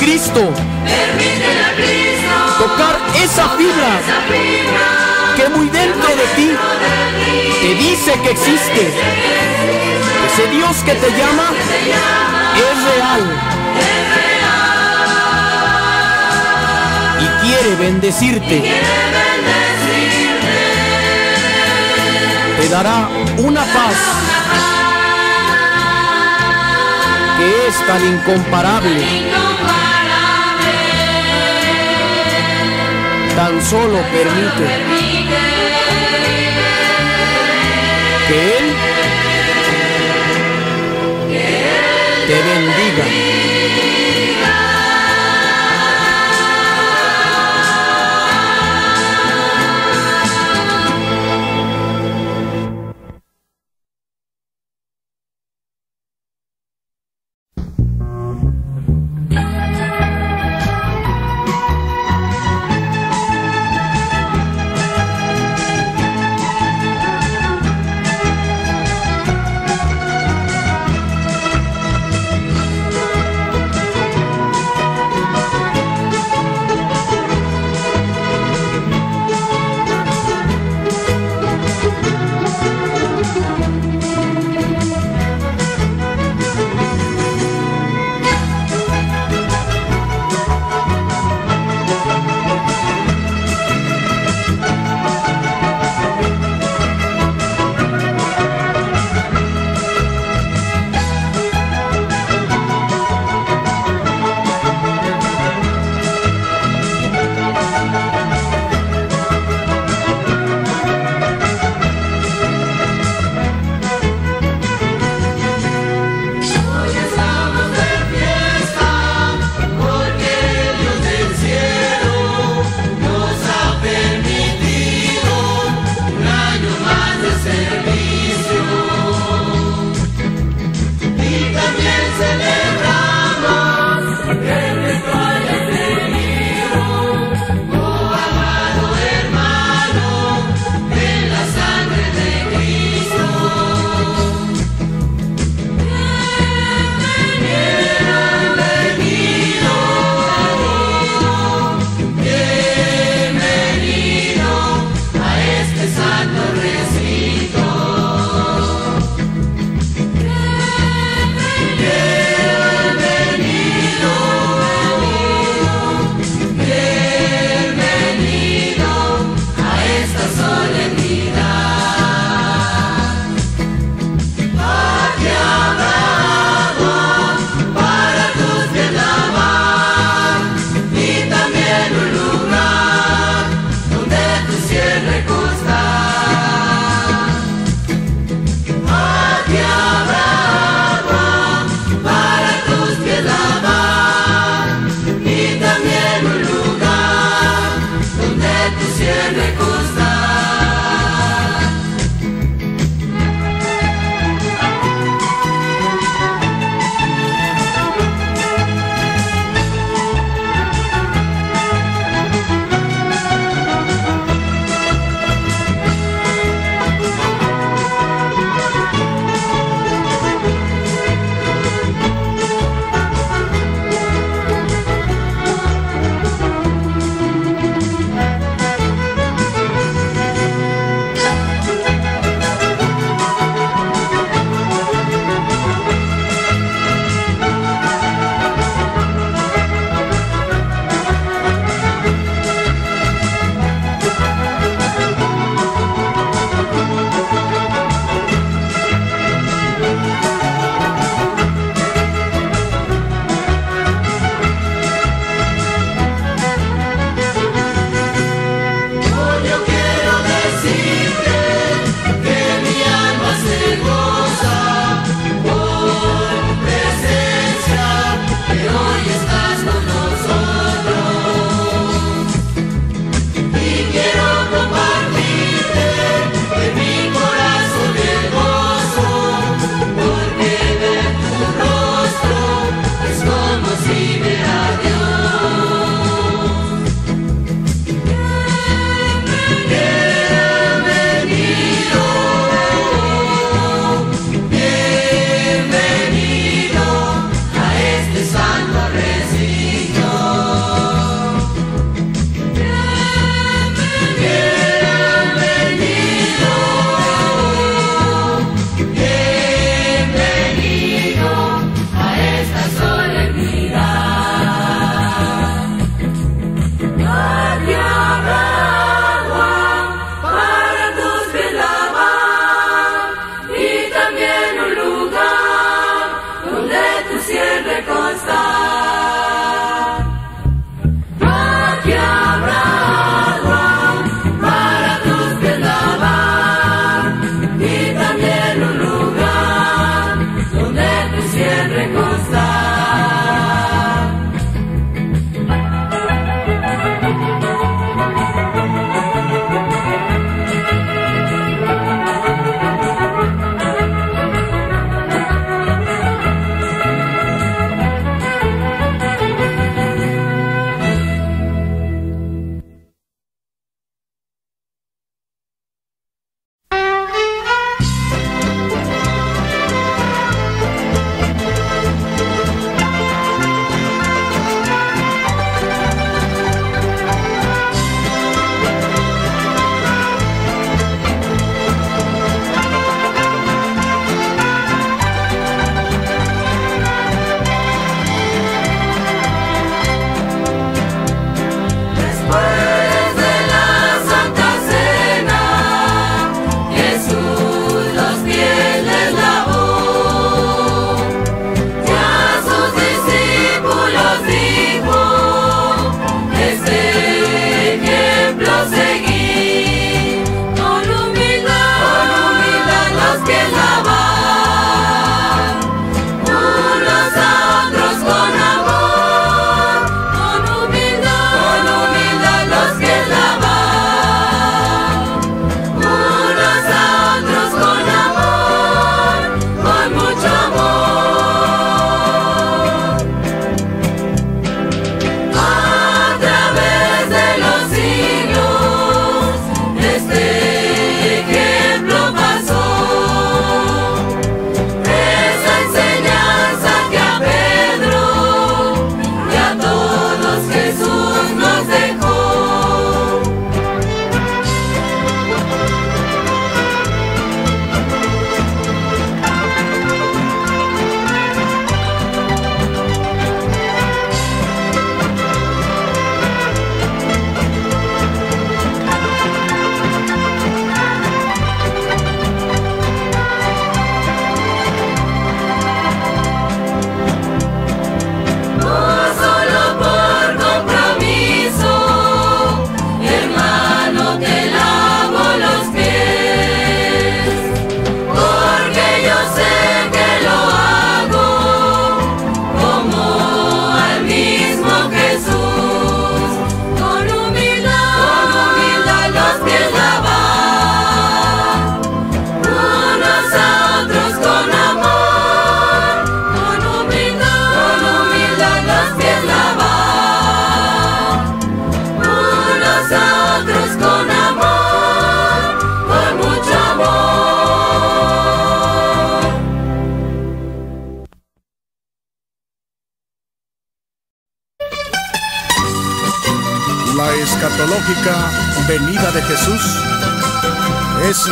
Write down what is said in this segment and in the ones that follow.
Cristo tocar esa fibra que muy dentro de ti te dice que existe. Ese Dios que te llama es real. Y quiere bendecirte. Te dará una paz que es tan incomparable. Tan solo permite que Él te bendiga.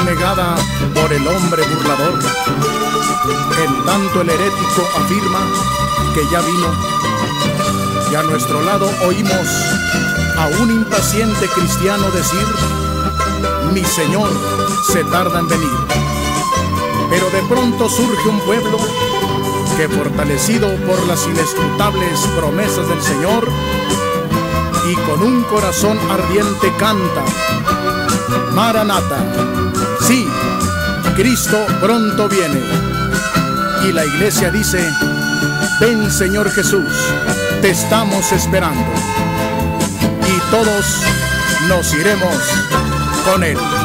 Negada por el hombre burlador. En tanto el herético afirma que ya vino. Y a nuestro lado oímos a un impaciente cristiano decir, mi Señor se tarda en venir. Pero de pronto surge un pueblo que fortalecido por las inescrutables promesas del Señor y con un corazón ardiente canta, Maranata, sí, Cristo pronto viene. Y la iglesia dice, ven Señor Jesús, te estamos esperando. Y todos nos iremos con Él.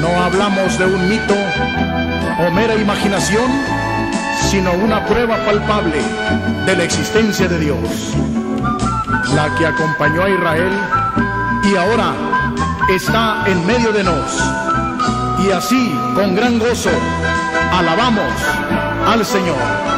No hablamos de un mito o mera imaginación, sino una prueba palpable de la existencia de Dios, la que acompañó a Israel y ahora está en medio de nos. Y así, con gran gozo, alabamos al Señor.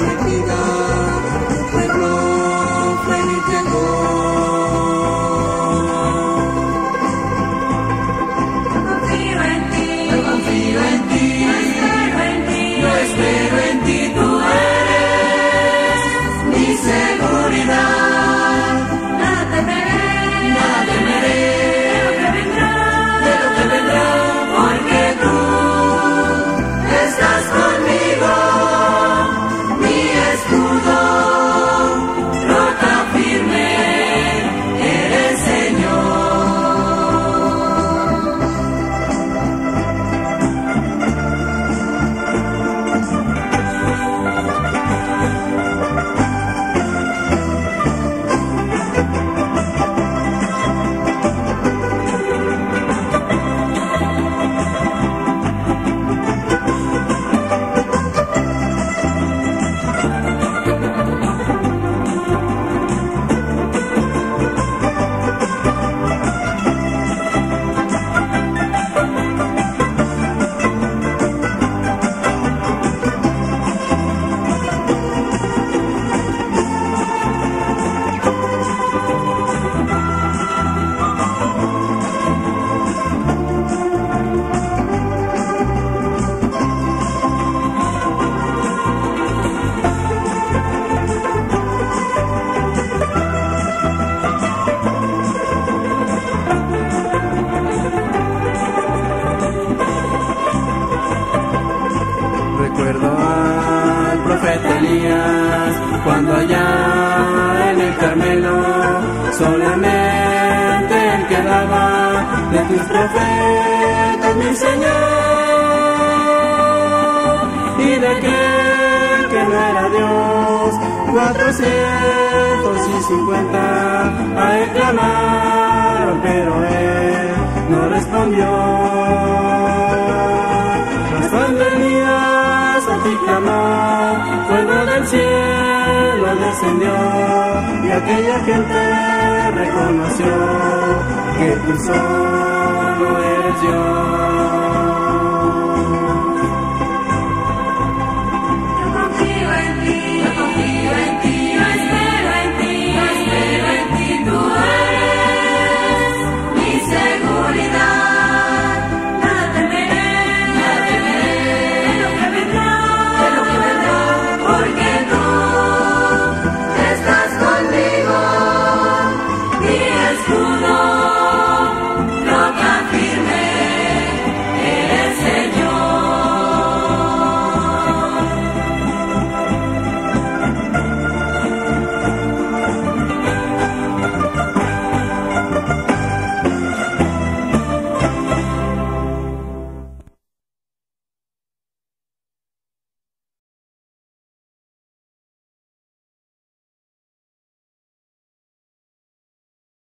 Hollywood. Solamente el quedaba de tus profetas, mi Señor, y de aquel que no era Dios, cuatrocientos y cincuenta a exclamar, pero él no respondió. jamás fuego del cielo descendió y aquella gente reconoció que pulsó no eres yo.